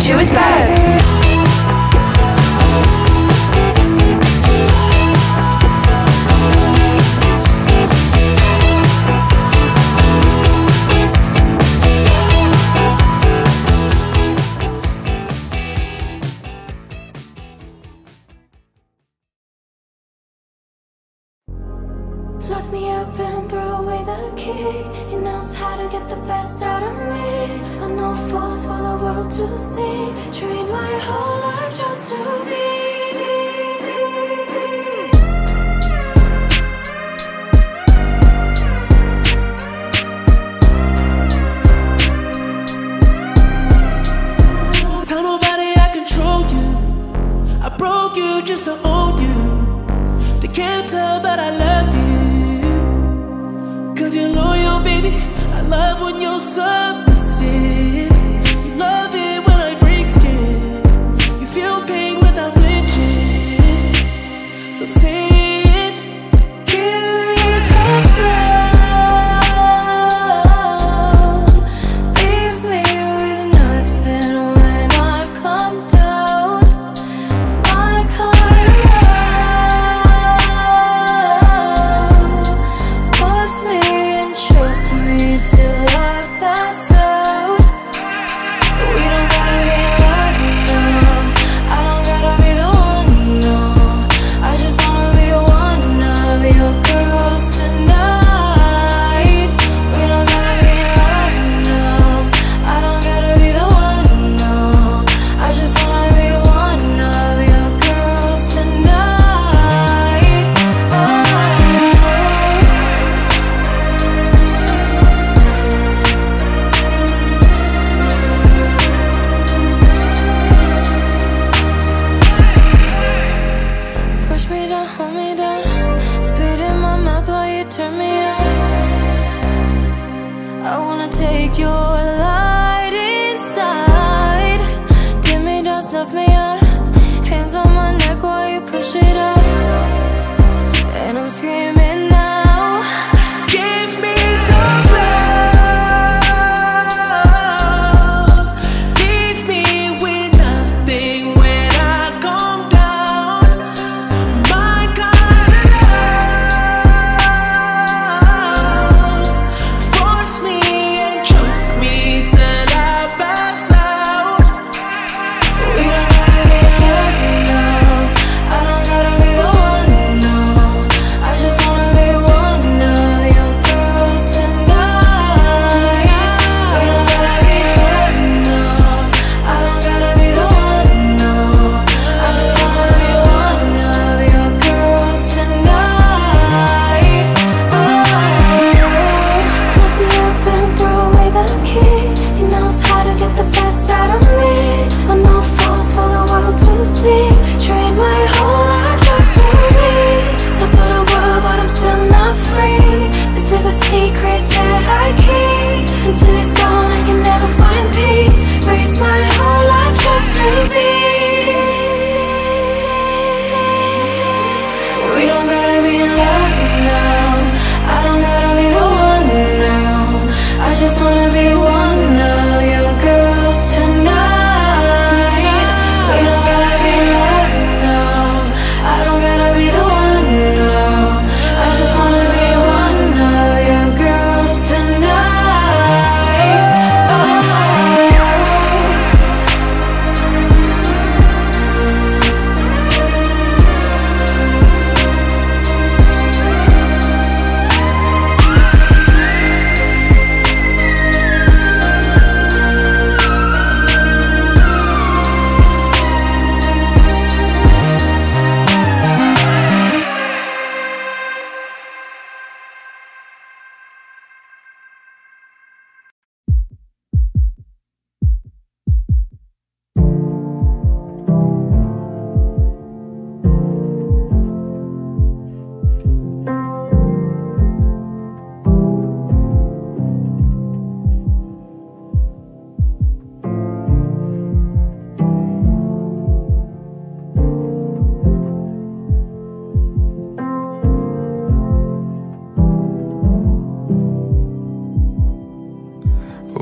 fell into his So say yo.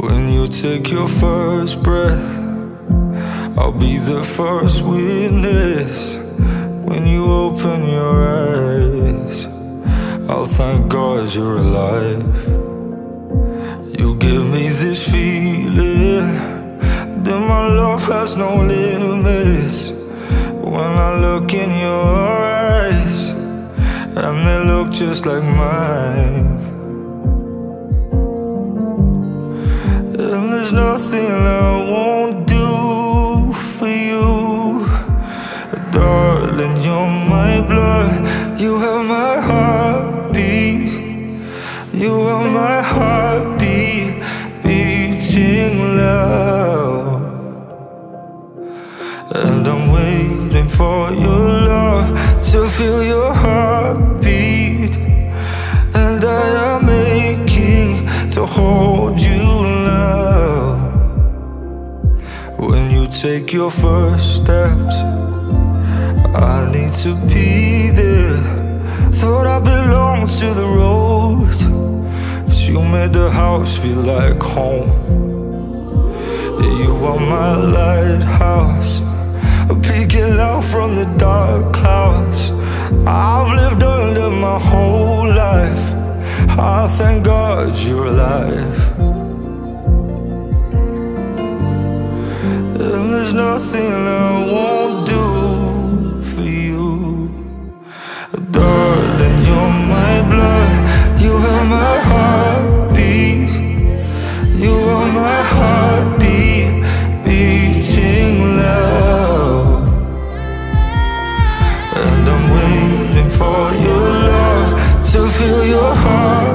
When you take your first breath, I'll be the first witness. When you open your eyes, I'll thank God you're alive. You give me this feeling that my love has no limits. When I look in your eyes, and they look just like mine. There's nothing I won't do for you. Darling, you're my blood. You have my When you take your first steps, I need to be there. Thought I belonged to the road, but you made the house feel like home. You are my lighthouse, peeking out from the dark clouds. I've lived under my whole life. I thank God you're alive. There's nothing I won't do for you. Darling, you're my blood. You have my heartbeat. You are my heartbeat beating loud. And I'm waiting for your love to feel your heartbeat.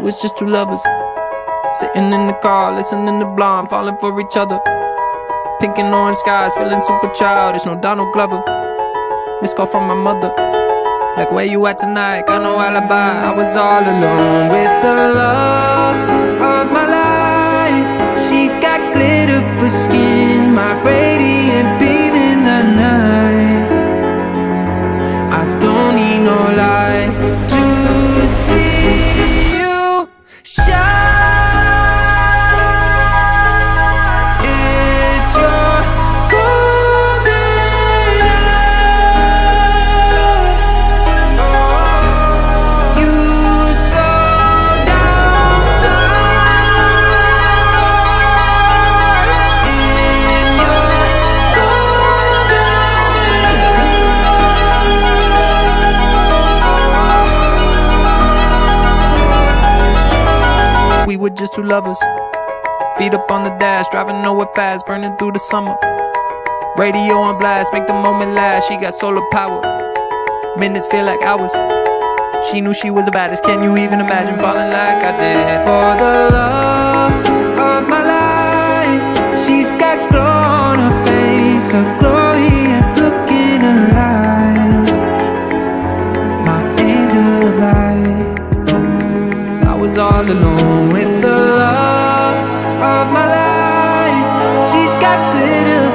It was just two lovers sitting in the car, listening to Blonde, falling for each other. Pink and orange skies, feeling super childish. No Donald Glover. Missed call from my mother. Like, where you at tonight? Got no alibi. I was all alone with the love of my life. She's got glitter for skin, my radiant beam in the night. I don't need no light just two lovers. Feet up on the dash, driving nowhere fast, burning through the summer. Radio on blast, make the moment last. She got solar power. Minutes feel like hours. She knew she was the baddest. Can you even imagine falling like I did? For the love of my life, she's got glow on her face, a glorious look in her eyes. My angel of light. I was all alone that glitter